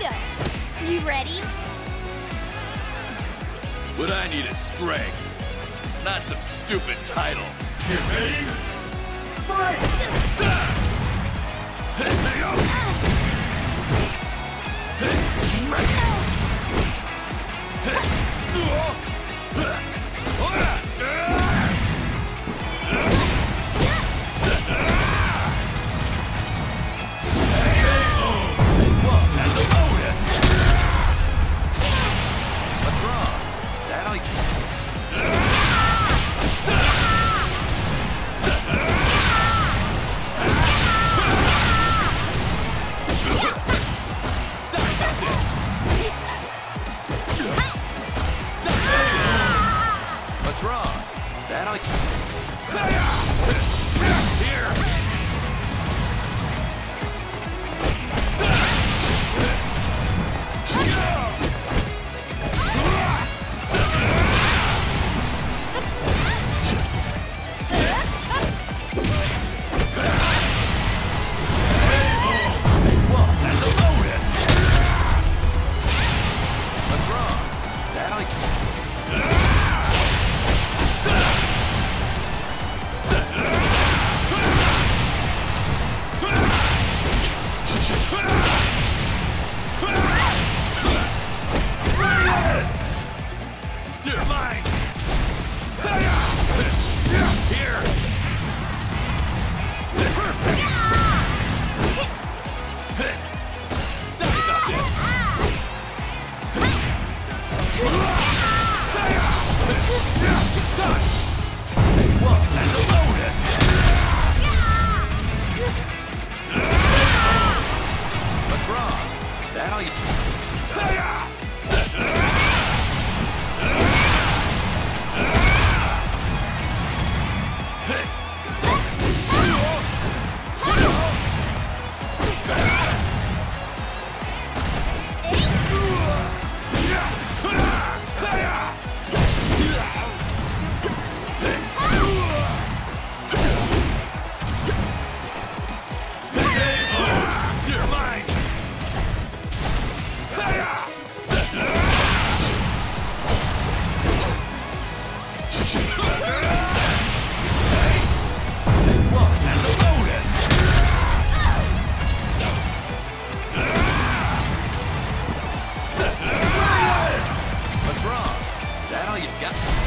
You ready? What I need is strength, not some stupid title. You ready? Fight! Uh. You've got...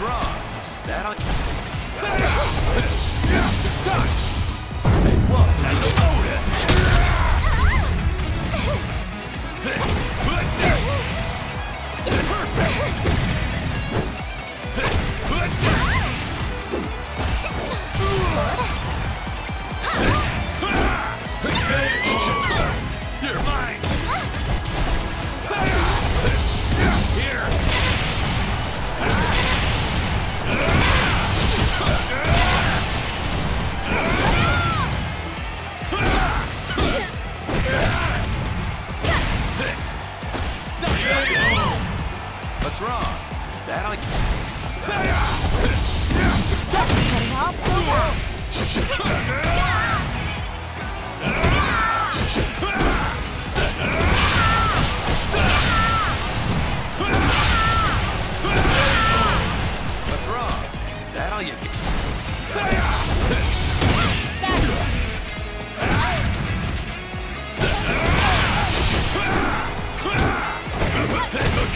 Nothing's. That on... It's time! Hey, what? That's a bonus! Perfect! What's wrong? That I... What's wrong? Is that all you...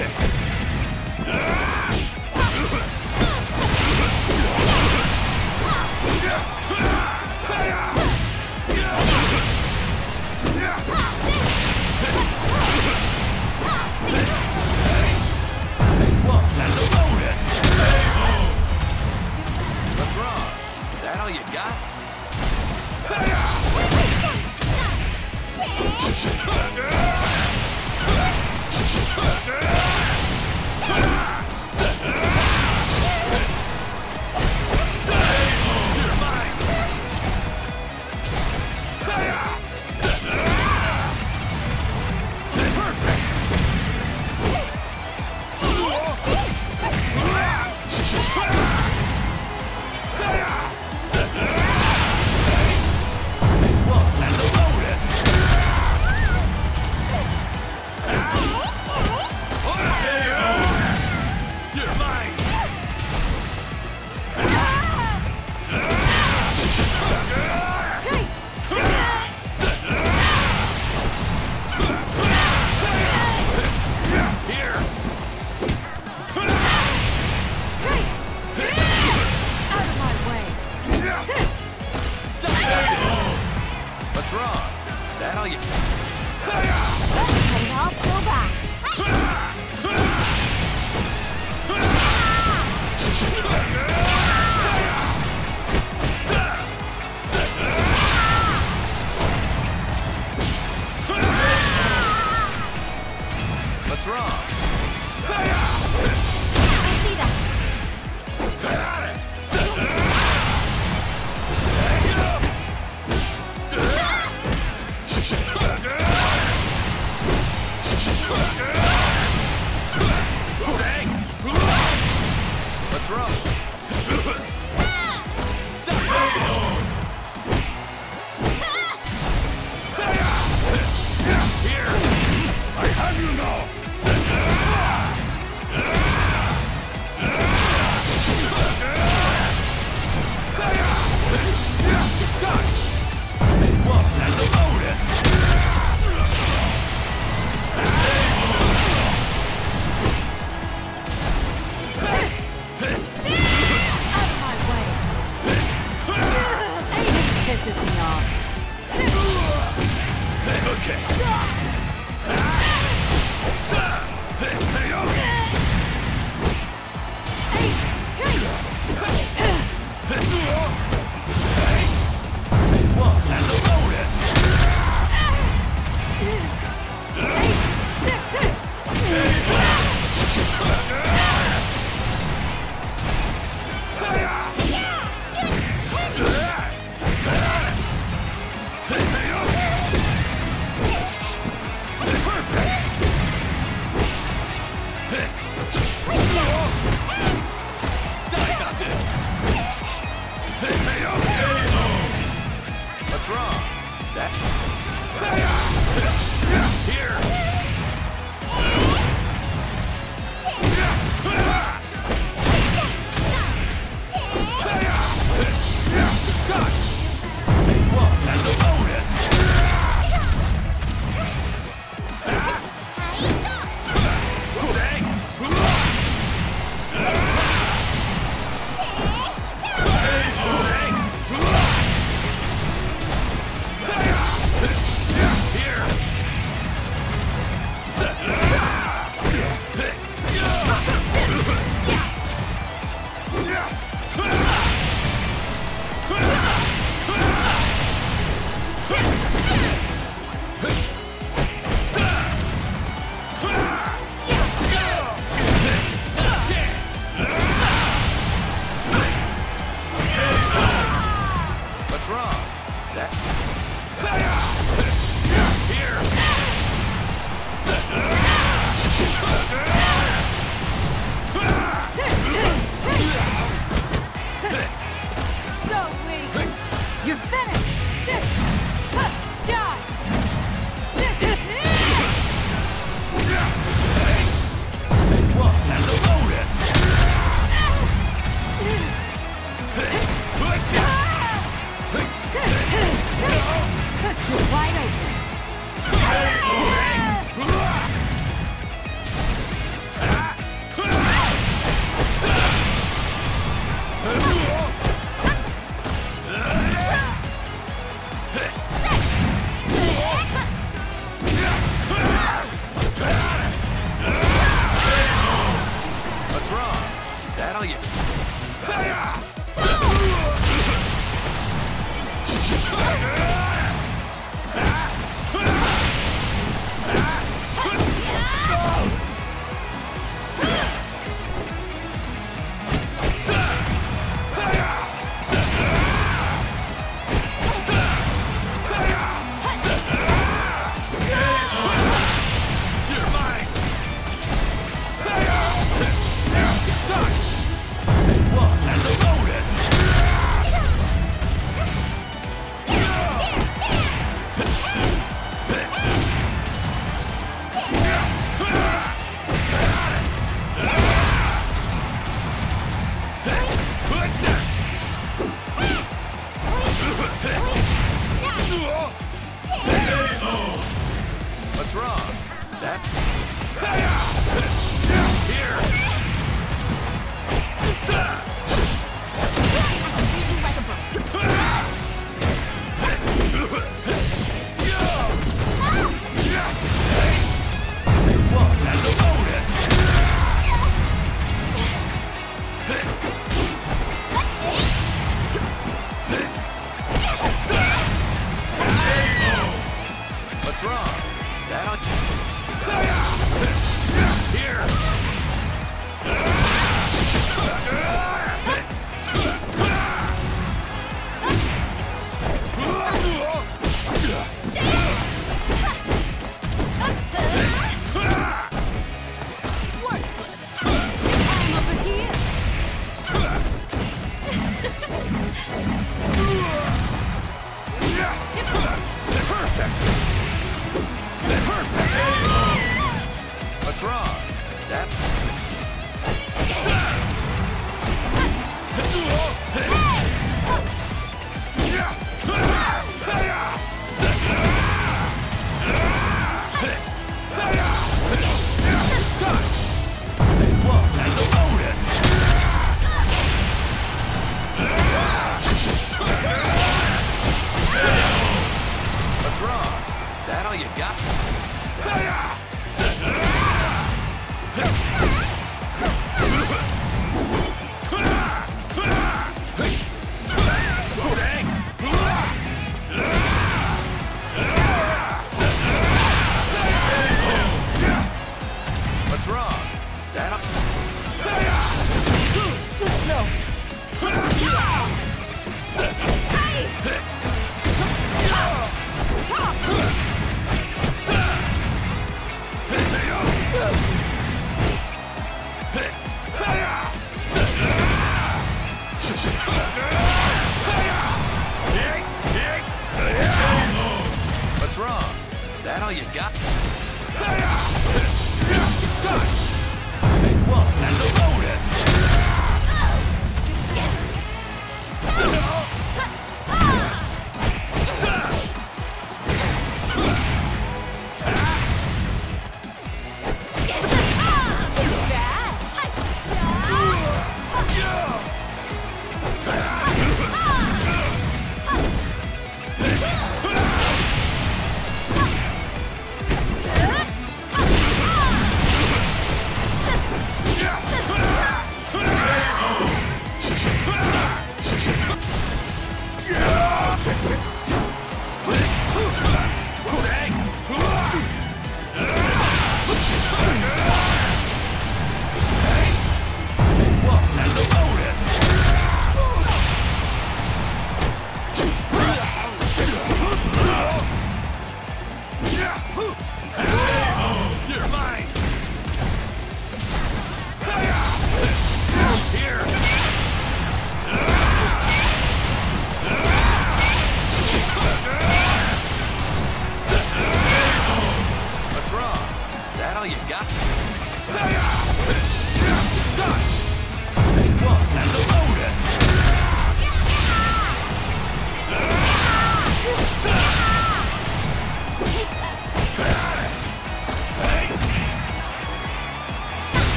Okay.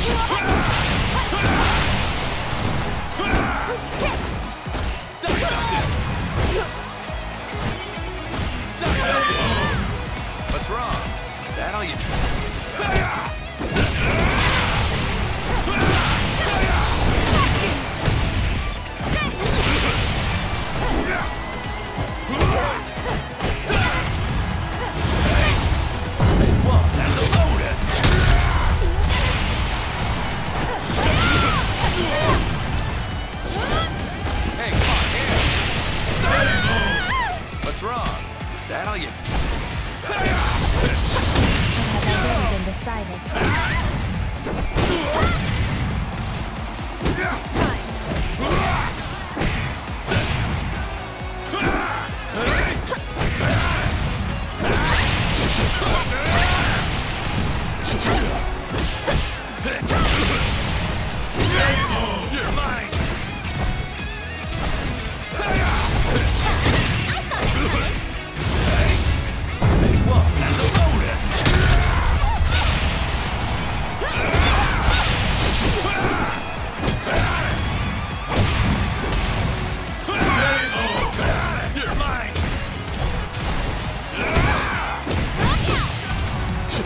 Sorry already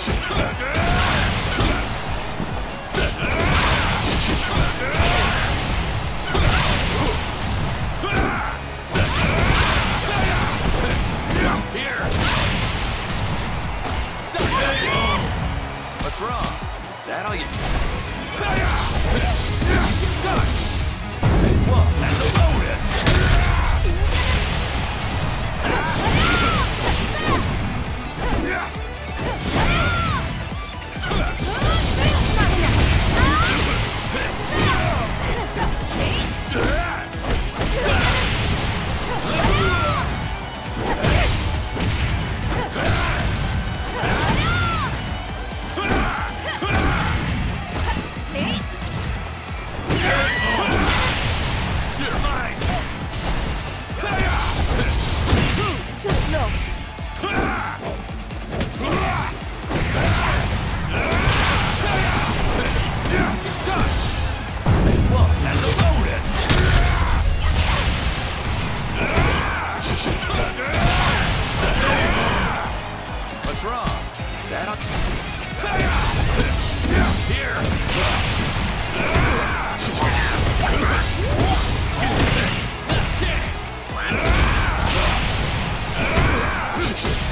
Here! Shit.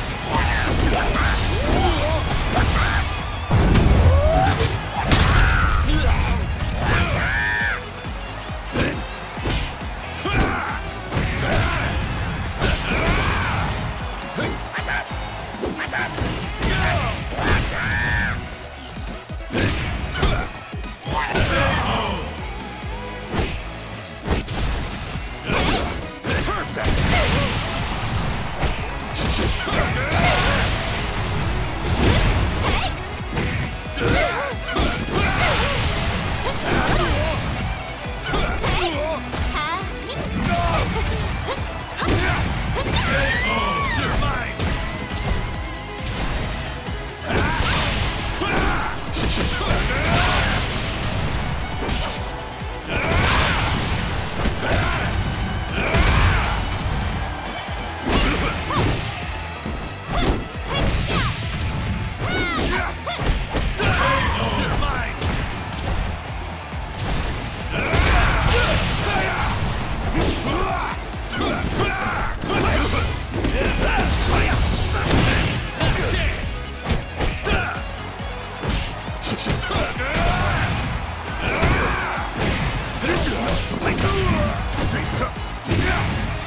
Yeah!